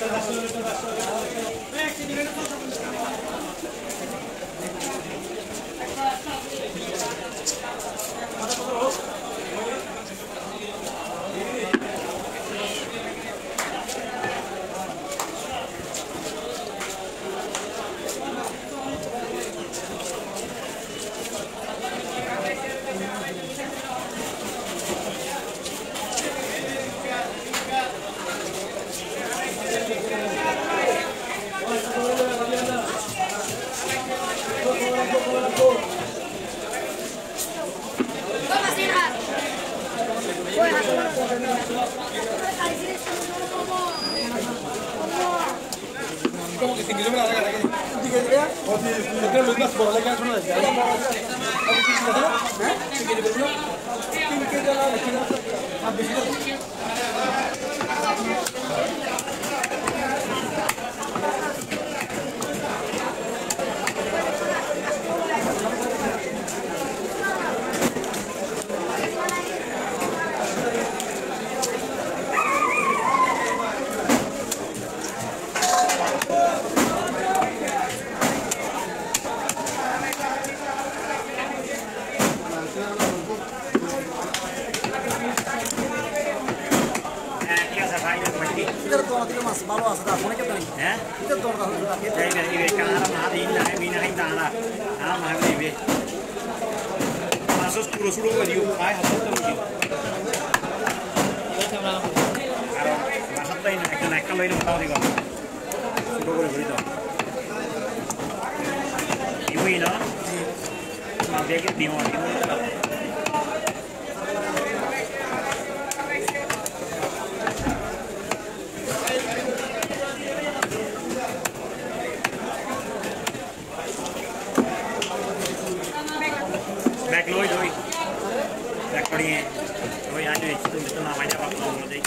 よろしくお願いします。Gracias. ভালো আছে তার মনে কেমন হ্যাঁ এটার দরকার হলো না đây là đi về cá mà đi là vì là hành tàng là à mà đi về mà số puro số rồi nhiều cái học tốt rồi nhiều mà sắp đây này cái này cái lấy được tao đi còn số rồi rồi ರಕ್ಷಣೆ ನೋಡಿ ಅಲ್ಲಿ ಹೆಚ್ಚು ತುಂಬ ನಮ್ಮ ಮನೆ ಮಕ್ಕಳು